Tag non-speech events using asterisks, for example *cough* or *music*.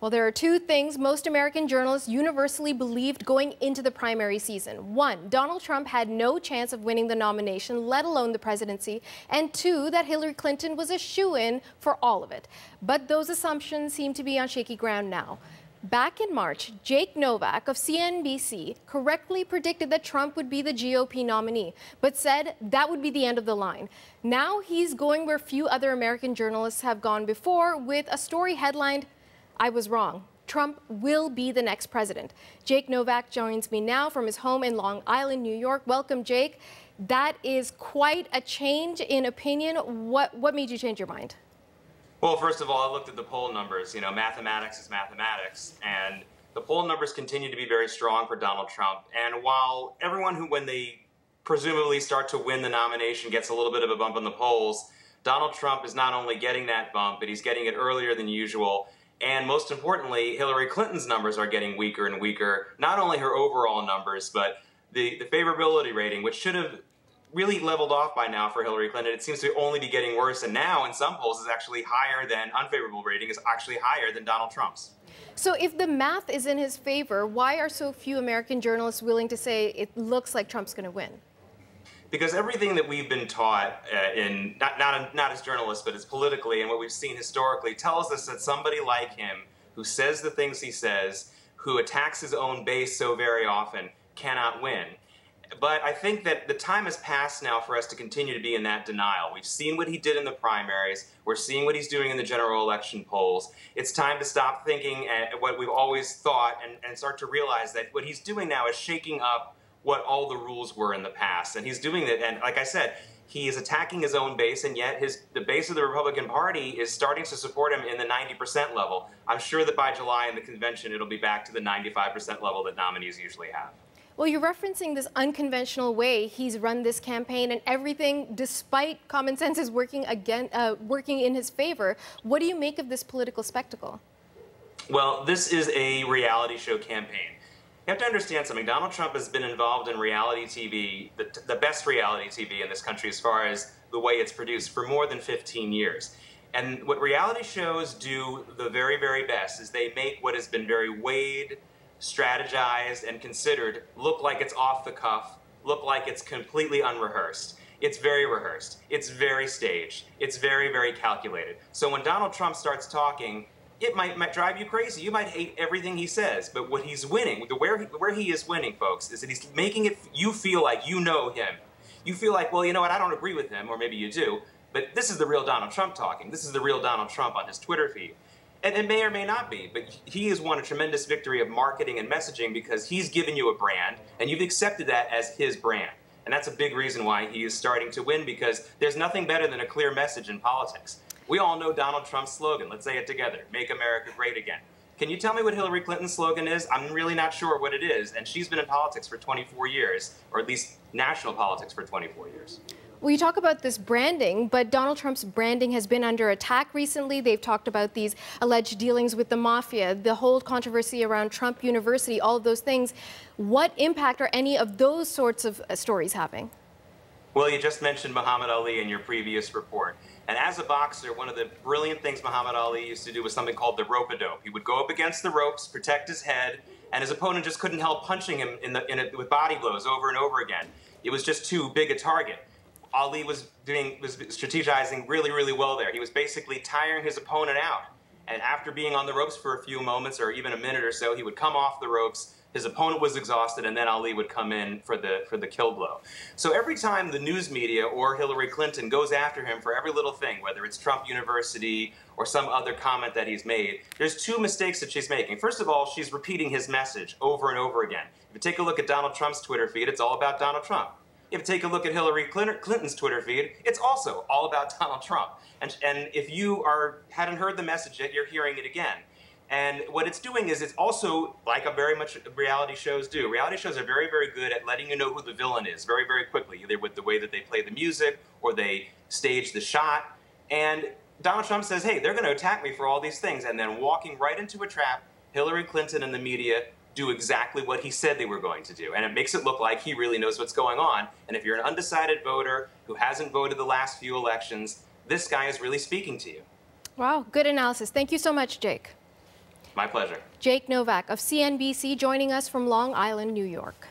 Well, there are two things most American journalists universally believed going into the primary season. One, Donald Trump had no chance of winning the nomination, let alone the presidency. And two, that Hillary Clinton was a shoe in for all of it. But those assumptions seem to be on shaky ground now. Back in March, Jake Novak of CNBC correctly predicted that Trump would be the GOP nominee, but said that would be the end of the line. Now he's going where few other American journalists have gone before with a story headlined I was wrong. Trump will be the next president. Jake Novak joins me now from his home in Long Island, New York. Welcome, Jake. That is quite a change in opinion. What, what made you change your mind? Well, first of all, I looked at the poll numbers. You know, mathematics is mathematics, and the poll numbers continue to be very strong for Donald Trump. And while everyone who, when they presumably start to win the nomination, gets a little bit of a bump in the polls, Donald Trump is not only getting that bump, but he's getting it earlier than usual. And most importantly, Hillary Clinton's numbers are getting weaker and weaker. Not only her overall numbers, but the, the favorability rating, which should have really leveled off by now for Hillary Clinton. It seems to only be getting worse, and now in some polls is actually higher than unfavorable rating is actually higher than Donald Trump's. So if the math is in his favor, why are so few American journalists willing to say it looks like Trump's going to win? Because everything that we've been taught uh, in not, not not as journalists but as politically and what we've seen historically tells us that somebody like him who says the things he says who attacks his own base so very often cannot win but I think that the time has passed now for us to continue to be in that denial. We've seen what he did in the primaries. We're seeing what he's doing in the general election polls. It's time to stop thinking at what we've always thought and, and start to realize that what he's doing now is shaking up what all the rules were in the past. And he's doing it, and like I said, he is attacking his own base, and yet his the base of the Republican Party is starting to support him in the 90% level. I'm sure that by July in the convention, it'll be back to the 95% level that nominees usually have. Well, you're referencing this unconventional way he's run this campaign, and everything, despite common sense, is working again, uh, working in his favor. What do you make of this political spectacle? Well, this is a reality show campaign. You have to understand something. Donald Trump has been involved in reality TV, the, the best reality TV in this country as far as the way it's produced, for more than 15 years. And what reality shows do the very, very best is they make what has been very weighed, strategized, and considered look like it's off the cuff, look like it's completely unrehearsed. It's very rehearsed. It's very staged. It's very, very calculated. So when Donald Trump starts talking, it might, might drive you crazy. You might hate everything he says, but what he's winning, the where he, where he is winning, folks, is that he's making it you feel like you know him. You feel like, well, you know what, I don't agree with him, or maybe you do, but this is the real Donald Trump talking. This is the real Donald Trump on his Twitter feed. And it may or may not be, but he has won a tremendous victory of marketing and messaging because he's given you a brand, and you've accepted that as his brand. And that's a big reason why he is starting to win because there's nothing better than a clear message in politics. We all know Donald Trump's slogan. Let's say it together Make America Great Again. Can you tell me what Hillary Clinton's slogan is? I'm really not sure what it is. And she's been in politics for 24 years, or at least national politics for 24 years. Well, you talk about this branding, but Donald Trump's branding has been under attack recently. They've talked about these alleged dealings with the mafia, the whole controversy around Trump University, all of those things. What impact are any of those sorts of uh, stories having? Well, you just mentioned Muhammad Ali in your previous report. And as a boxer, one of the brilliant things Muhammad Ali used to do was something called the rope-a-dope. He would go up against the ropes, protect his head, and his opponent just couldn't help punching him in the, in it with body blows over and over again. It was just too big a target. Ali was doing was strategizing really, really well there. He was basically tiring his opponent out. And after being on the ropes for a few moments or even a minute or so, he would come off the ropes, his opponent was exhausted, and then Ali would come in for the for the kill blow. So every time the news media or Hillary Clinton goes after him for every little thing, whether it's Trump University or some other comment that he's made, there's two mistakes that she's making. First of all, she's repeating his message over and over again. If you take a look at Donald Trump's Twitter feed, it's all about Donald Trump. If you take a look at Hillary Clinton's Twitter feed, it's also all about *laughs* Donald Trump. And, and if you are hadn't heard the message yet, you're hearing it again. And what it's doing is it's also like a very much reality shows do. Reality shows are very, very good at letting you know who the villain is very, very quickly, either with the way that they play the music or they stage the shot. And Donald Trump says, hey, they're going to attack me for all these things. And then walking right into a trap, Hillary Clinton and the media do exactly what he said they were going to do. And it makes it look like he really knows what's going on. And if you're an undecided voter who hasn't voted the last few elections, this guy is really speaking to you. Wow, good analysis. Thank you so much, Jake. My pleasure. Jake Novak of CNBC joining us from Long Island, New York.